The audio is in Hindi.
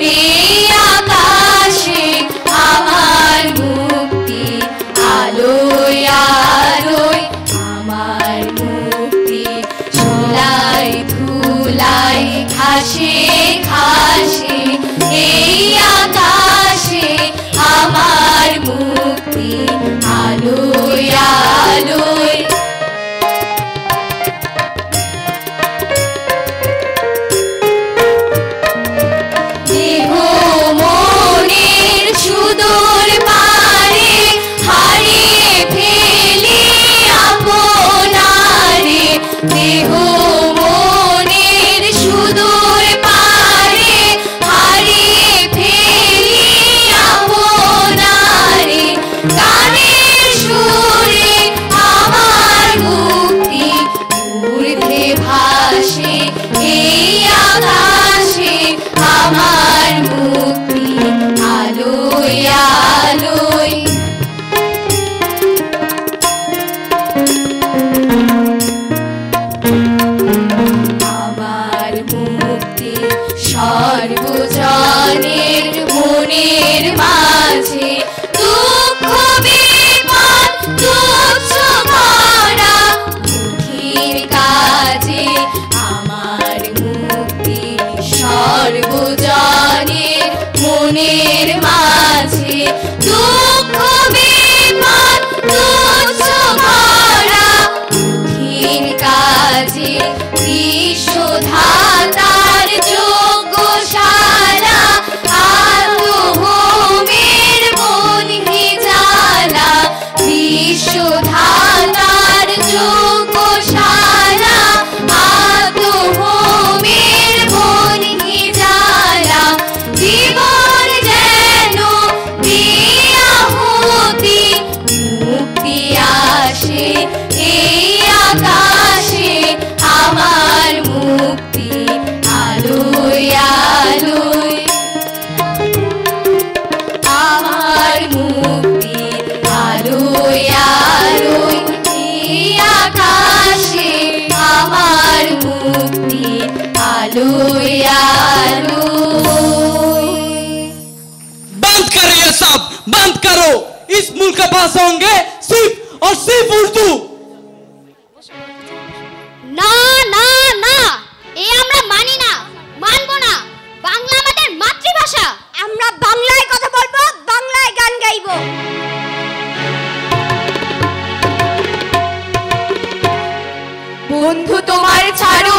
Amen. মনের মাঝে আকাশে আমার মুক্তি, আলোয় আলো। बंद करो ये सब, बंद करो। इस मुल्क का भाषा होंगे सिर्फ़ और सिर्फ़ उर्दू। বন্ধু তোমার ছাড়ো।